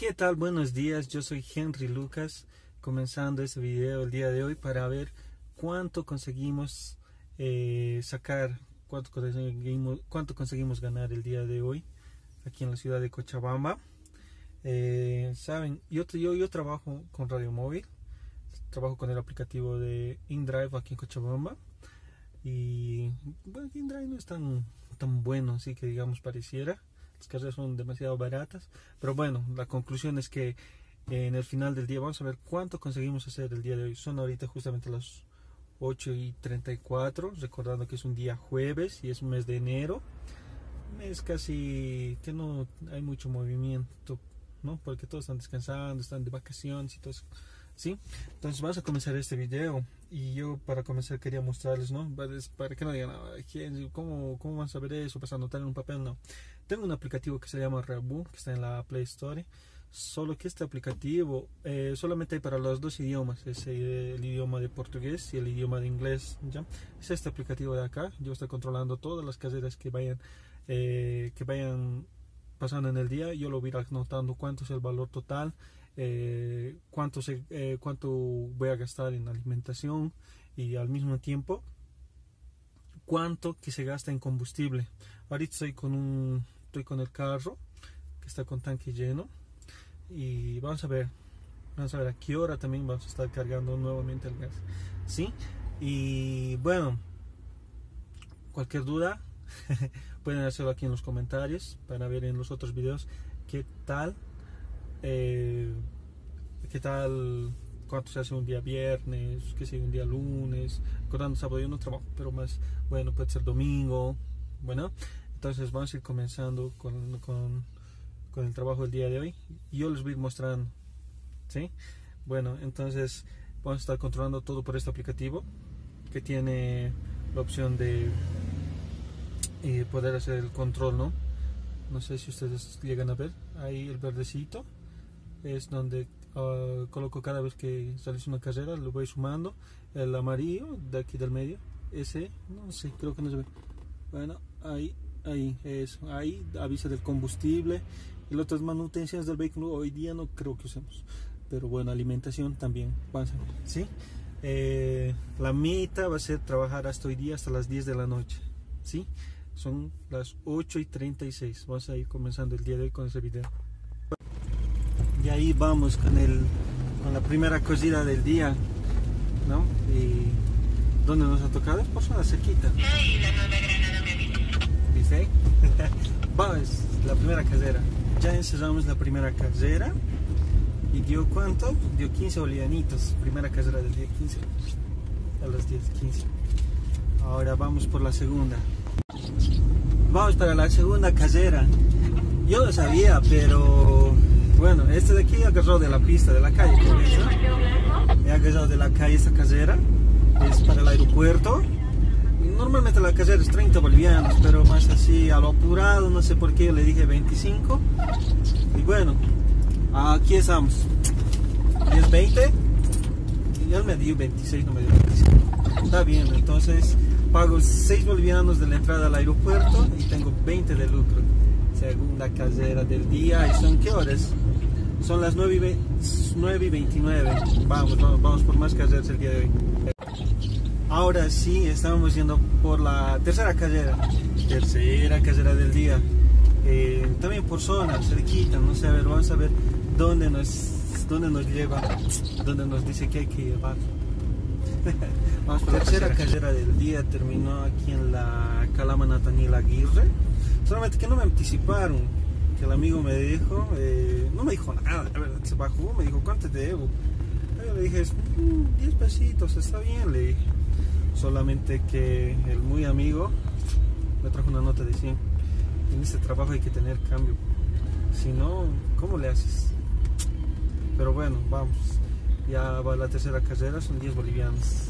¿Qué tal? Buenos días, yo soy Henry Lucas, comenzando este video el día de hoy para ver cuánto conseguimos eh, sacar, cuánto conseguimos, ganar el día de hoy aquí en la ciudad de Cochabamba. Eh, Saben, yo, yo, yo trabajo con radio móvil, trabajo con el aplicativo de InDrive aquí en Cochabamba y bueno, InDrive no es tan, tan bueno, así que digamos pareciera las carreras son demasiado baratas. Pero bueno, la conclusión es que en el final del día vamos a ver cuánto conseguimos hacer el día de hoy. Son ahorita justamente las 8 y 34, recordando que es un día jueves y es un mes de enero. mes casi que no hay mucho movimiento, ¿no? Porque todos están descansando, están de vacaciones y todo eso. ¿Sí? Entonces vamos a comenzar este video y yo para comenzar quería mostrarles, ¿no? Para que no digan, ¿cómo, cómo van a saber eso? Pasando tal en un papel, no. Tengo un aplicativo que se llama Rabu, que está en la Play Store. Solo que este aplicativo eh, solamente hay para los dos idiomas, es el, idioma de portugués y el idioma de inglés. ¿ya? Es este aplicativo de acá. Yo estoy controlando todas las carreras que vayan, eh, que vayan pasando en el día. Yo lo voy anotando cuánto es el valor total, eh, cuánto, se, cuánto voy a gastar en alimentación y al mismo tiempo cuánto que se gasta en combustible. Ahorita estoy con un estoy con el carro que está con tanque lleno y vamos a ver vamos a ver a qué hora también vamos a estar cargando nuevamente el gas sí y bueno cualquier duda pueden hacerlo aquí en los comentarios para ver en los otros videos qué tal eh, qué tal cuánto se hace un día viernes qué sé un día lunes acordando sábado yo no trabajo pero más bueno puede ser domingo bueno entonces vamos a ir comenzando con, con, con, el trabajo del día de hoy. Yo les voy a ir mostrando. ¿sí? Bueno, entonces vamos a estar controlando todo por este aplicativo que tiene la opción de eh, poder hacer el control, ¿no? No sé si ustedes llegan a ver. Ahí el verdecito es donde uh, coloco cada vez que sale una carrera, lo voy sumando. El amarillo de aquí del medio, ese, no sé, creo que no se ve. Bueno, ahí ahí es ahí avisa del combustible. Y las otras manutenciones del vehículo hoy día no creo que usemos. Pero bueno alimentación también ver sí eh, la meta va a ser trabajar hasta hoy día hasta las 10 de la noche sí son las 8 y 36 vamos a ir comenzando el día de hoy con ese video y ahí vamos con el con la primera cosida del día ¿no? y donde nos ha tocado es por zona cerquita Vamos, la primera casera. Ya encerramos la primera casera. ¿Y dio cuánto? Dio 15 bolivianitos. Primera casera del día 15. A las 10, 15. Ahora vamos por la segunda. Vamos para la segunda casera. Yo lo sabía, pero bueno, este de aquí agarró de la pista, de la calle. He agarrado de la calle esta casera. Es para el aeropuerto normalmente la casera es 30 bolivianos, pero más así a lo apurado, no sé por qué le dije 25. Y bueno, aquí estamos. 10, 20. Y él me dio 26, no me dio 25. Está bien, entonces pago 6 bolivianos de la entrada al aeropuerto y tengo 20 de lucro. Segunda casera del día. ¿Y son qué horas? Son las 9 y, 9 y 29. Vamos, vamos, vamos por más caseras el día de hoy. Ahora sí, estamos yendo por la tercera carrera, tercera carrera del día. Eh, también por zona, cerquita, no sé, a ver, vamos a ver dónde nos, dónde nos lleva, dónde nos dice que hay que llevar. vamos por la tercera carrera del día, terminó aquí en la Calama Natanil Aguirre. Solamente que no me anticiparon, que el amigo me dijo, eh, no me dijo nada, la verdad, se bajó, me dijo, ¿cuánto te debo? Yo le dije, 10 mm, pesitos, está bien, le dije. Solamente que el muy amigo me trajo una nota de 100 en este trabajo hay que tener cambio. Si no, ¿cómo le haces? pero bueno, vamos. Ya va la tercera carrera, son 10 bolivianos.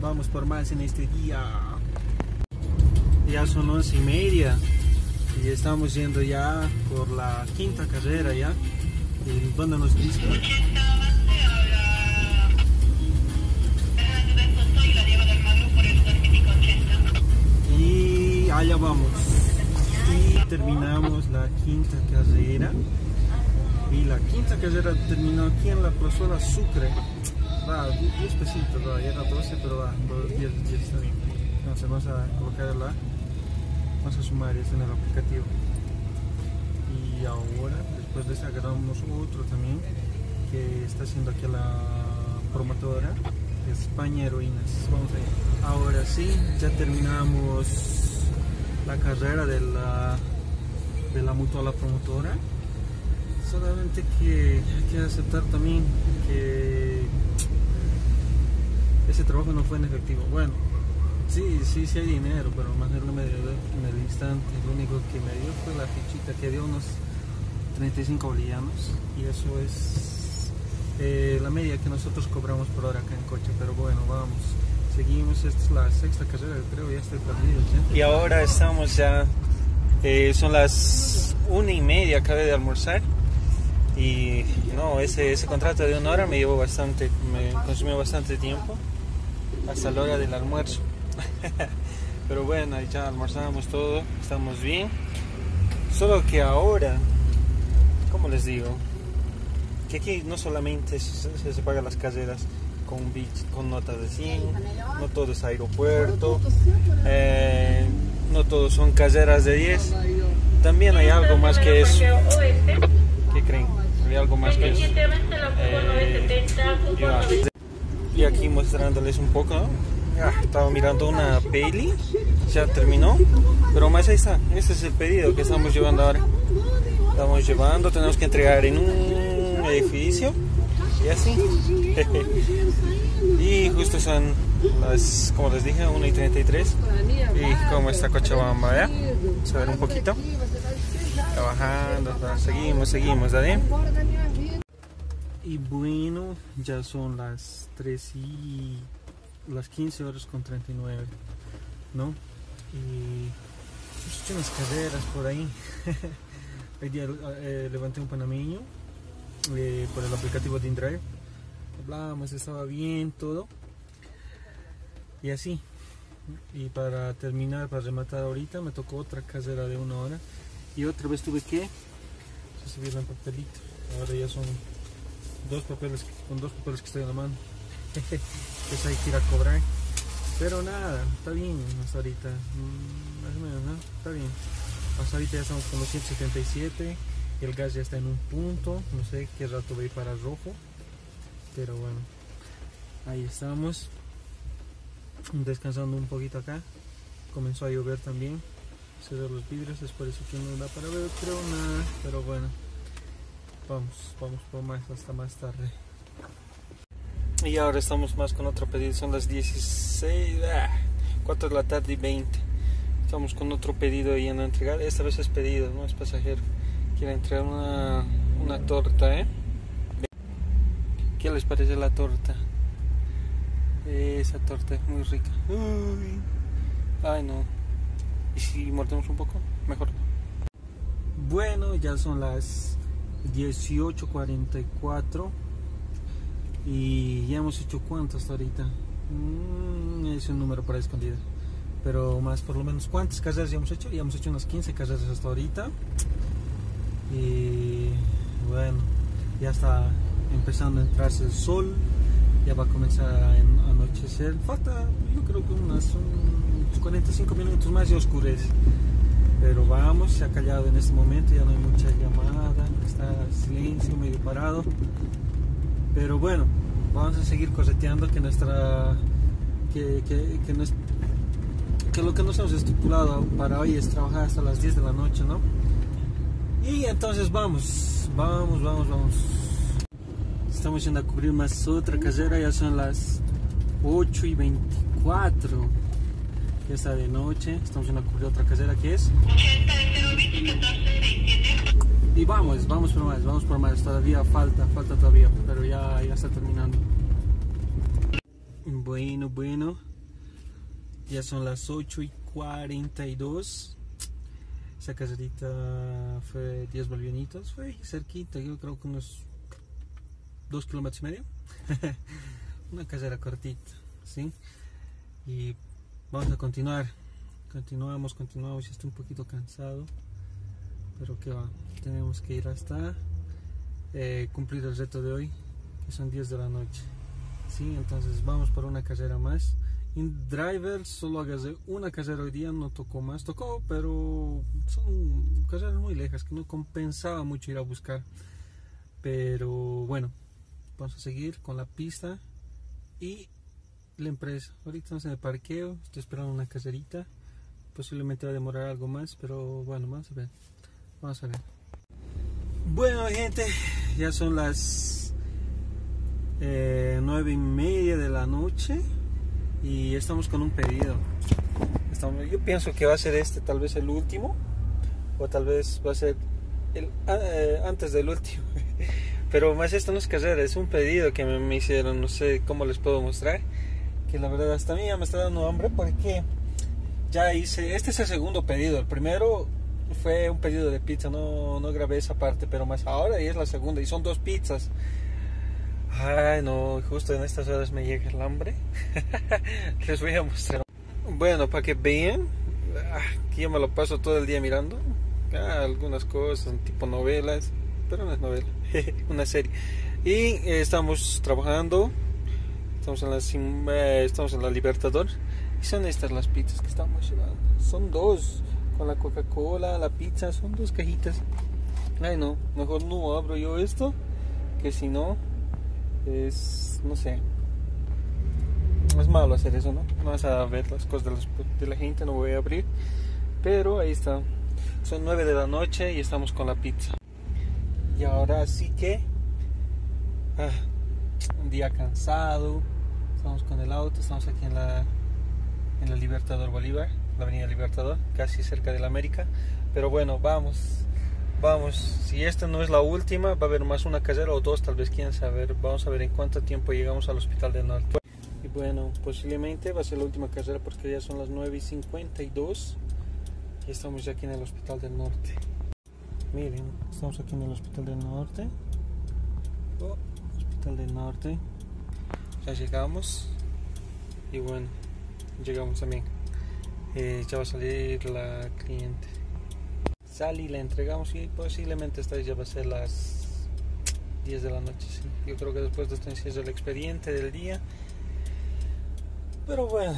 Vamos por más en este día. Ya son 11 y media y estamos yendo ya por la quinta carrera ya y donde nos dice allá vamos. Y terminamos la quinta carrera. Y la quinta carrera terminó aquí en la plazuela Sucre. Va, 10 pesitos, va, era 12, pero va, 10, 10 está bien. Entonces vamos a colocarla, vamos a sumar eso en el aplicativo. Y ahora, después de eso, agarramos otro también que está haciendo aquí la promotora, España Heroínas. Vamos a. Ahora sí, ya terminamos la carrera de la, de la mutua promotora solamente que hay que aceptar también que ese trabajo no fue en efectivo. Bueno, sí, sí, sí hay dinero, pero más no instante. Lo único que me dio fue la fichita que dio unos 35 bolivianos y eso es eh, la media que nosotros cobramos por hora acá en coche. Pero bueno, vamos, seguimos. Esta es la sexta carrera, creo, ya estoy perdido. Y ahora estamos ya, eh, son las una y media, acabé de almorzar y no, ese, ese contrato de una hora me llevó bastante, me consumió bastante tiempo hasta la hora del almuerzo. Pero bueno, ya almorzamos todo, estamos bien. Solo que ahora, ¿cómo les digo? Que aquí no solamente se, se pagan las carreras con, con notas de 100, no todo es aeropuerto, eh, no todos son carreras de 10. También hay algo más que eso. ¿Qué creen? algo más que eso. Eh, y aquí mostrándoles un poco, estaba mirando una peli, ya terminó, pero más ahí está, ese es el pedido que estamos llevando ahora. Estamos llevando, tenemos que entregar en un edificio y así. y justo son las, como les dije, 1 y 33. Y como está Cochabamba, ¿ya? A ver un poquito trabajando, seguimos, seguimos, ¿vale? Y bueno, ya son las 3 y las 15 horas con 39, ¿no? Y hemos hecho unas carreras por ahí. Hoy día eh, levanté un panameño eh, por el aplicativo de InDrive. Hablamos, estaba bien todo. Y así. Y para terminar, para rematar ahorita, me tocó otra carrera de una hora y otra vez tuve que subir el papelito ahora ya son dos papeles con dos papeles que estoy en la mano es hay que ir a cobrar. Pero nada está bien hasta ahorita. Mm, más o menos ¿no? está bien. Hasta ahorita ya estamos con los 177 el gas ya está en un punto. No sé qué rato va a ir para rojo. Pero bueno ahí estamos. Descansando un poquito acá. Comenzó a llover también. Cerrar los vidrios, es por eso que no da para ver, creo nada, pero bueno, vamos, vamos por más hasta más tarde. Y ahora estamos más con otro pedido, son las 16, 4 ah, de la tarde y 20. Estamos con otro pedido y en a entregar, esta vez es pedido, no es pasajero. Quiere entregar una, una torta, ¿eh? ¿Qué les parece la torta? Esa torta es muy rica. Ay no. Y si mordemos un poco, mejor. Bueno, ya son las 18.44 y ya hemos hecho cuánto hasta ahorita. Mm, es un número para escondida. Pero más por lo menos cuántas carreras ya hemos hecho. Ya hemos hecho unas 15 carreras hasta ahorita. Y bueno, ya está empezando a entrarse el sol. Ya va a comenzar a anochecer. Falta, yo creo que unas... 45 minutos más y oscurece. Pero vamos, se ha callado en este momento, ya no hay mucha llamada, está silencio, medio parado. Pero bueno, vamos a seguir coseteando que nuestra. que, que, que, lo que nos hemos estipulado para hoy es trabajar hasta las 10 de la noche, ¿no? Y entonces vamos, vamos, vamos, vamos. Estamos yendo a cubrir más otra casera, ya son las 8 y 24 ya está de noche, estamos en la cubrir otra casera que es. Y vamos, vamos por más, vamos por más, todavía falta, falta todavía, pero ya, ya está terminando. Bueno, bueno, ya son las 8 y 42. Esa caserita fue 10 bolivianitos, fue cerquita, yo creo que unos 2 kilómetros y medio. Una casera cortita, ¿sí? Y Vamos a continuar. Continuamos, continuamos. Estoy un poquito cansado. Pero que va. Tenemos que ir hasta eh, cumplir el reto de hoy, que son 10 de la noche. Sí, entonces vamos por una carrera más. En driver solo agarré una carrera hoy día, no tocó más. Tocó, pero son carreras muy lejas que no compensaba mucho ir a buscar. Pero bueno, vamos a seguir con la pista y la empresa. Ahorita estamos en el parqueo, estoy esperando una carrerita. Posiblemente va a demorar algo más, pero bueno, vamos a ver. Vamos a ver. Bueno, gente, ya son las eh, nueve y media de la noche y estamos con un pedido. Estamos, yo pienso que va a ser este, tal vez el último, o tal vez va a ser el ah, eh, antes del último. Pero más esto no es carrera, es un pedido que me, me, hicieron, no sé cómo les puedo mostrar. Que la verdad hasta a mí ya me está dando hambre porque ya hice, este es el segundo pedido. El primero fue un pedido de pizza, no, no grabé esa parte, pero más ahora y es la segunda y son dos pizzas. Ay, no, justo en estas horas me llega el hambre. Les voy a mostrar. Bueno, para que vean, aquí yo me lo paso todo el día mirando. Ah, algunas cosas, tipo novelas, pero no es novela, una serie. Y eh, estamos trabajando, estamos en, la, eh, estamos en la Libertador. Y son estas las pizzas que estamos llevando. Son dos, con la Coca-Cola, la pizza, son dos cajitas. Ay, no, mejor no abro yo esto, que si no es, no sé, es malo hacer eso, ¿no? No vas a ver las cosas de, la gente, no voy a abrir. Pero ahí está. Son 9 de la noche y estamos con la pizza. Y ahora sí que... Ah, un día cansado. Estamos con el auto, estamos aquí en la, en la Libertador Bolívar, avenida Libertador, casi cerca de la América. Pero bueno, vamos Vamos, si esta no es la última, va a haber más una carrera o dos, tal vez quieren saber. Vamos a ver en cuánto tiempo llegamos al Hospital del Norte. Y bueno, posiblemente va a ser la última carrera porque ya son las 9 y 52 y estamos ya aquí en el Hospital del Norte. Miren, estamos aquí en el Hospital del Norte. Oh, Hospital del Norte. Ya llegamos. Y bueno, llegamos también. Eh, ya va a salir la cliente y la entregamos y posiblemente esta ya va a ser las 10 de la noche. ¿sí? Yo creo que después de esto es el expediente del día. Pero bueno,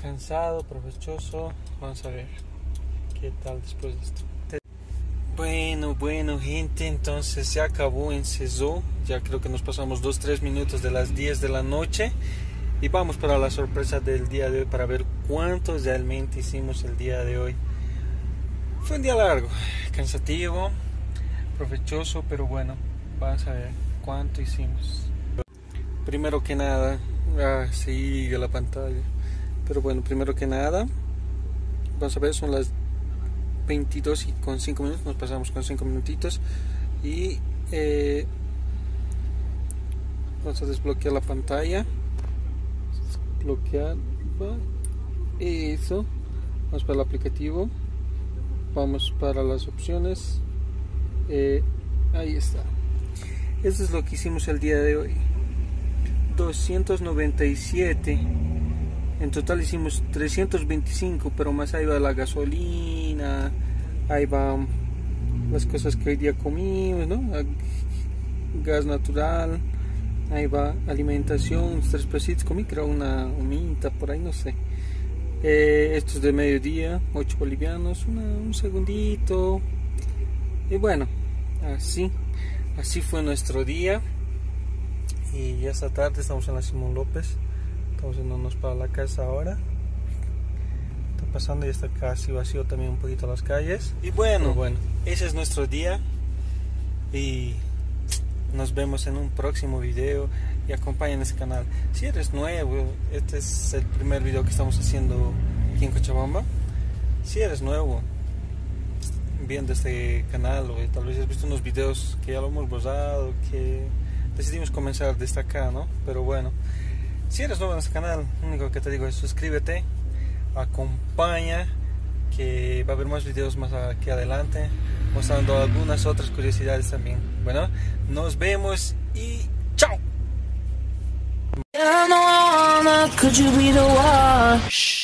cansado, provechoso. Vamos a ver qué tal después de esto. Bueno, bueno gente, entonces se acabó en CESO. Ya creo que nos pasamos 2-3 minutos de las 10 de la noche. Y vamos para la sorpresa del día de hoy para ver cuánto realmente hicimos el día de hoy. Fue un día largo, cansativo, provechoso, pero bueno, vamos a ver cuánto hicimos. Primero que nada, ah, sigue la pantalla. Pero bueno, primero que nada, vamos a ver, son las 22 y con 5 minutos, nos pasamos con 5 minutitos y eh, vamos a desbloquear la pantalla. Desbloquear, eso, vamos para el aplicativo. Vamos para las opciones. Eh, ahí está. Eso es lo que hicimos el día de hoy. 297 en total hicimos 325 pero más ahí va la gasolina ahí va las cosas que hoy día comimos ¿no? gas natural ahí va alimentación tres pesitos. Comí creo una humita por ahí no sé eh, esto es de mediodía, 8 bolivianos, un segundito. Y bueno, así, así fue nuestro día. Y ya esta tarde estamos en la Simón López. Estamos yéndonos para la casa ahora. Está pasando y está casi vacío también un poquito las calles. Y bueno, bueno, ese es nuestro día. Y nos vemos en un próximo video y acompañen este canal. Si eres nuevo, este es el primer video que estamos haciendo aquí en Cochabamba. Si eres nuevo viendo este canal o tal vez has visto unos videos que ya lo hemos borrado, que decidimos comenzar desde acá, ¿no? Pero bueno, si eres nuevo en este canal, lo único que te digo es suscríbete, acompaña, que va a haber más videos más aquí adelante, mostrando algunas otras curiosidades también. Bueno, nos vemos y turn the warm up, could you be the one?